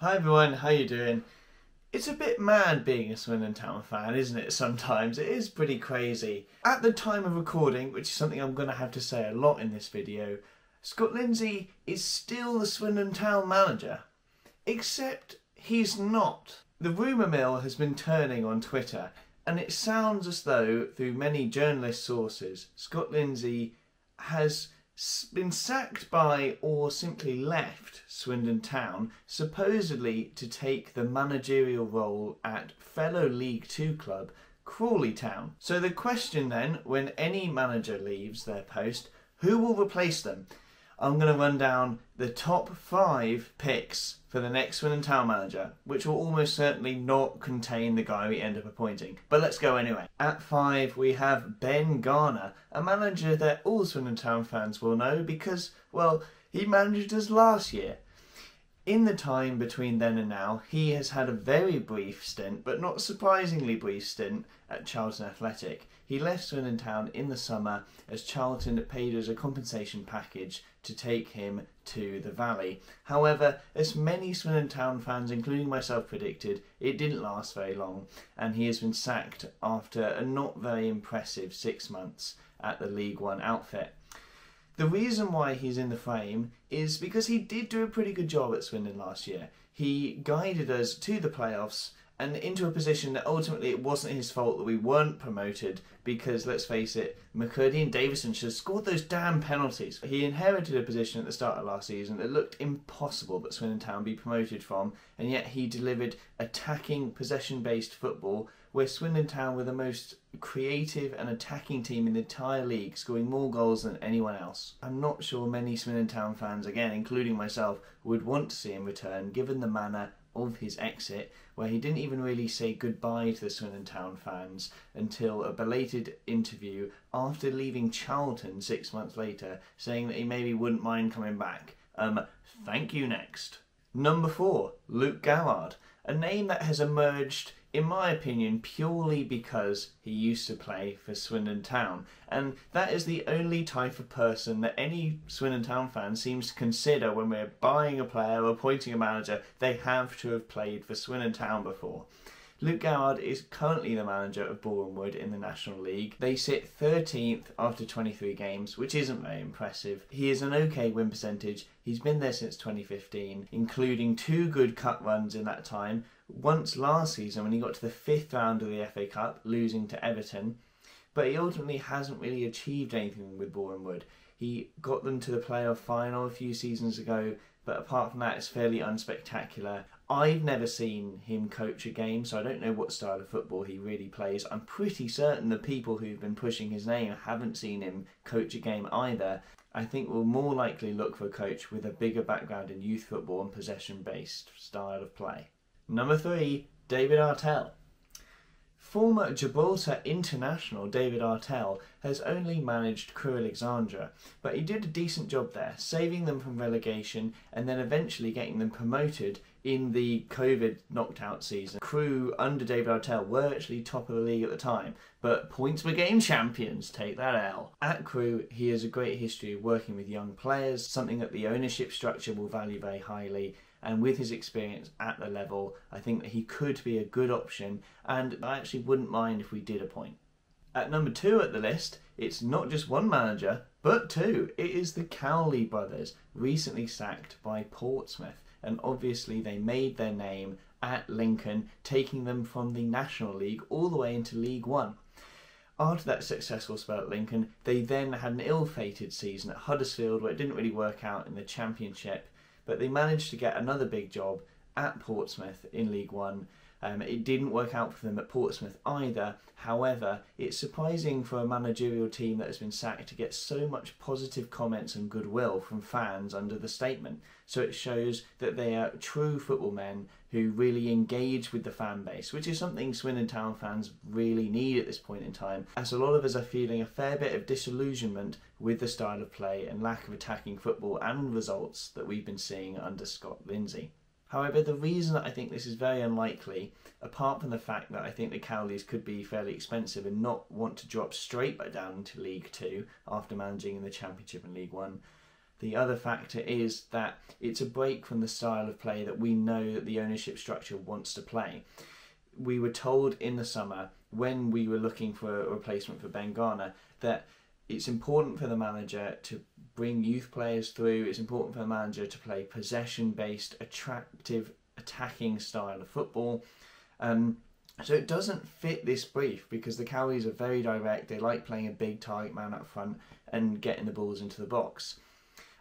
Hi everyone, how you doing? It's a bit mad being a Swindon Town fan, isn't it? Sometimes it is pretty crazy. At the time of recording, which is something I'm going to have to say a lot in this video, Scott Lindsey is still the Swindon Town manager. Except he's not. The rumour mill has been turning on Twitter, and it sounds as though, through many journalist sources, Scott Lindsey has been sacked by or simply left Swindon Town, supposedly to take the managerial role at fellow League Two club Crawley Town. So the question then, when any manager leaves their post, who will replace them? I'm going to run down the top five picks for the next Swindon Town manager, which will almost certainly not contain the guy we end up appointing. But let's go anyway. At five, we have Ben Garner, a manager that all Swindon Town fans will know because, well, he managed us last year. In the time between then and now, he has had a very brief stint, but not surprisingly brief stint, at Charlton Athletic. He left Swindon Town in the summer as Charlton paid us a compensation package to take him to the Valley. However, as many Swindon Town fans, including myself, predicted, it didn't last very long, and he has been sacked after a not very impressive six months at the League One outfit. The reason why he's in the frame is because he did do a pretty good job at Swindon last year. He guided us to the playoffs and into a position that ultimately it wasn't his fault that we weren't promoted because let's face it, McKirdy and Davison should have scored those damn penalties. He inherited a position at the start of last season that looked impossible that Swindon Town be promoted from, and yet he delivered attacking, possession-based football where Swindon Town were the most creative and attacking team in the entire league, scoring more goals than anyone else. I'm not sure many Swindon Town fans, again including myself, would want to see him return given the manner of his exit, where he didn't even really say goodbye to the Swindon Town fans until a belated interview after leaving Charlton six months later, saying that he maybe wouldn't mind coming back. Um, thank you next. Number four, Luke Garrard, a name that has emerged in my opinion, purely because he used to play for Swindon Town. And that is the only type of person that any Swindon Town fan seems to consider when we're buying a player or appointing a manager, they have to have played for Swindon Town before. Luke Garrard is currently the manager of Wood in the National League. They sit 13th after 23 games, which isn't very impressive. He is an okay win percentage. He's been there since 2015, including two good cup runs in that time. Once last season when he got to the fifth round of the FA Cup, losing to Everton. But he ultimately hasn't really achieved anything with Wood. He got them to the playoff final a few seasons ago, but apart from that, it's fairly unspectacular. I've never seen him coach a game, so I don't know what style of football he really plays. I'm pretty certain the people who've been pushing his name haven't seen him coach a game either. I think we'll more likely look for a coach with a bigger background in youth football and possession based style of play. Number three, David Artell. Former Gibraltar international David Artell has only managed Crewe Alexandra, but he did a decent job there, saving them from relegation and then eventually getting them promoted in the COVID knocked out season. Crewe under David Artell were actually top of the league at the time, but points per game champions take that L. At Crewe, he has a great history of working with young players, something that the ownership structure will value very highly, and with his experience at the level, I think that he could be a good option, and I actually wouldn't mind if we did appoint. At number two at the list, it's not just one manager, but two. It is the Cowley brothers, recently sacked by Portsmouth, and obviously they made their name at Lincoln, taking them from the National League all the way into League One. After that successful spell at Lincoln, they then had an ill fated season at Huddersfield where it didn't really work out in the Championship but they managed to get another big job at Portsmouth in League One. Um, it didn't work out for them at Portsmouth either. However, it's surprising for a managerial team that has been sacked to get so much positive comments and goodwill from fans under the statement. So it shows that they are true football men who really engage with the fan base, which is something Swindon Town fans really need at this point in time, as a lot of us are feeling a fair bit of disillusionment with the style of play and lack of attacking football and results that we've been seeing under Scott Lindsey. However, the reason that I think this is very unlikely, apart from the fact that I think the Cowleys could be fairly expensive and not want to drop straight back down into League Two after managing in the Championship and League One, The other factor is that it's a break from the style of play that we know that the ownership structure wants to play. We were told in the summer when we were looking for a replacement for Ben Garner that it's important for the manager to bring youth players through. It's important for the manager to play possession based, attractive, attacking style of football. Um, so it doesn't fit this brief because the Cowleys are very direct. They like playing a big target man up front and getting the balls into the box.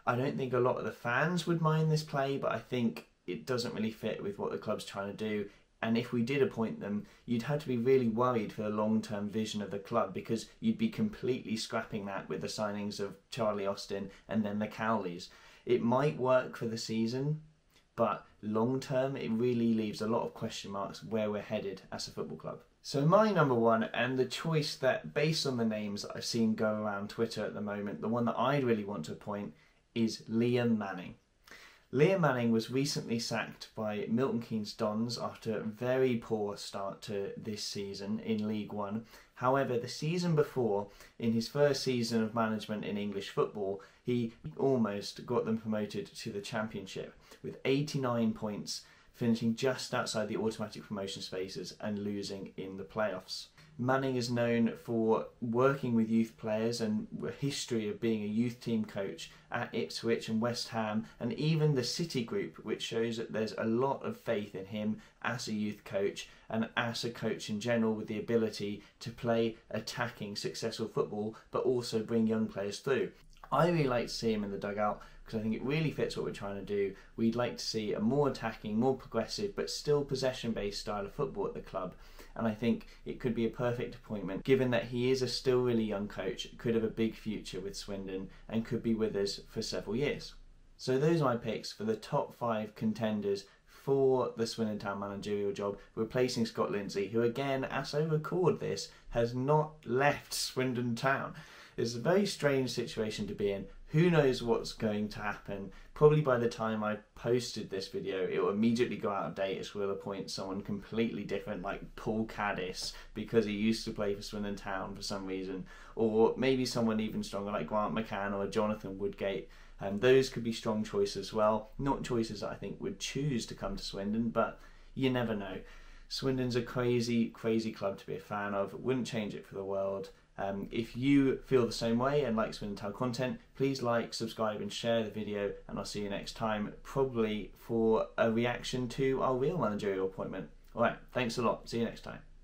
I don't think a lot of the fans would mind this play, but I think it doesn't really fit with what the club's trying to do. And if we did appoint them, you'd have to be really worried for the long term vision of the club because you'd be completely scrapping that with the signings of Charlie Austin and then the Cowleys. It might work for the season, but long term, it really leaves a lot of question marks where we're headed as a football club. So, my number one, and the choice that, based on the names I've seen go around Twitter at the moment, the one that I'd really want to appoint is Liam Manning. Liam Manning was recently sacked by Milton Keynes Dons after a very poor start to this season in League One. However, the season before, in his first season of management in English football, he almost got them promoted to the Championship with 89 points, finishing just outside the automatic promotion spaces and losing in the playoffs. Manning is known for working with youth players and a history of being a youth team coach at Ipswich and West Ham and even the City Group, which shows that there's a lot of faith in him as a youth coach and as a coach in general with the ability to play attacking, successful football but also bring young players through. I really like to see him in the dugout because I think it really fits what we're trying to do. We'd like to see a more attacking, more progressive, but still possession based style of football at the club and I think it could be a perfect appointment given that he is a still really young coach, could have a big future with Swindon, and could be with us for several years. So those are my picks for the top five contenders for the Swindon Town managerial job, replacing Scott Lindsey, who again, as I record this, has not left Swindon Town. It's a very strange situation to be in, who knows what's going to happen. Probably by the time I posted this video, it will immediately go out of date as we'll appoint someone completely different like Paul Caddis because he used to play for Swindon Town for some reason, or maybe someone even stronger like Grant McCann or Jonathan Woodgate. And um, those could be strong choices as well. Not choices that I think would choose to come to Swindon, but you never know. Swindon's a crazy, crazy club to be a fan of. Wouldn't change it for the world. Um, if you feel the same way and like Swindon Town content, please like, subscribe, and share the video. And I'll see you next time, probably for a reaction to our real managerial appointment. All right, thanks a lot. See you next time.